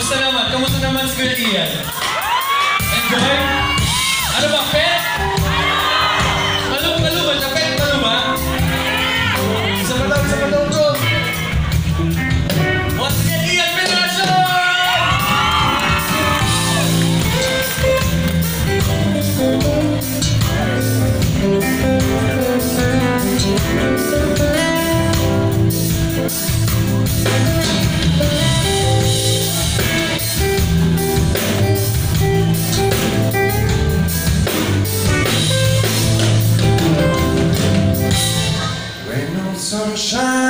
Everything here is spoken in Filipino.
Kamusta naman? Kamusta naman si Kuya Ian? Enjoy? Ano ba, pet? sunshine.